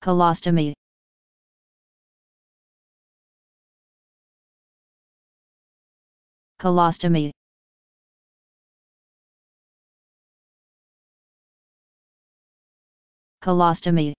Colostomy. Colostomy. Colostomy.